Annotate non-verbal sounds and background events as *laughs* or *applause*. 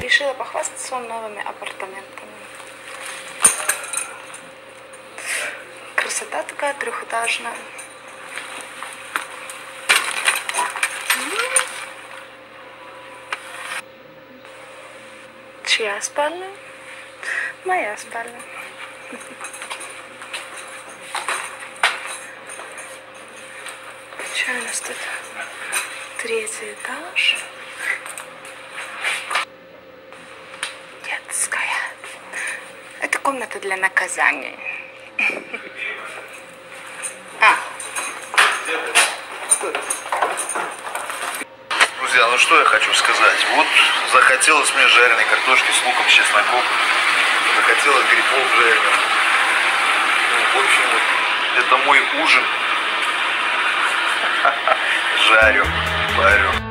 Решила похвастаться вам новыми апартаментами. Красота такая трехэтажная. Чья спальня? Моя спальня. Что у нас тут? Третий этаж. Детская. Это комната для наказаний. *laughs* А, Друзья, ну что я хочу сказать. Вот захотелось мне жареной картошки с луком, с чесноком. Захотелось грибов жареных. Ну, в общем, это мой ужин. *laughs* Жарю, парю.